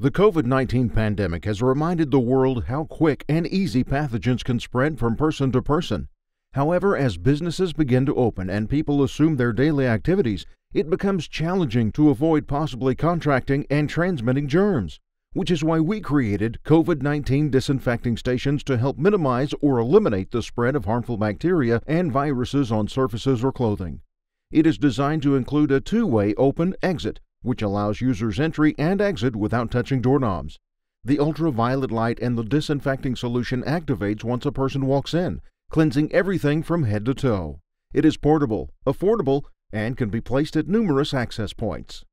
The COVID 19 pandemic has reminded the world how quick and easy pathogens can spread from person to person. However, as businesses begin to open and people assume their daily activities, it becomes challenging to avoid possibly contracting and transmitting germs, which is why we created COVID 19 disinfecting stations to help minimize or eliminate the spread of harmful bacteria and viruses on surfaces or clothing. It is designed to include a two way open exit, which allows users entry and exit without touching doorknobs. The ultraviolet light and the disinfecting solution activates once a person walks in, cleansing everything from head to toe. It is portable, affordable, and can be placed at numerous access points.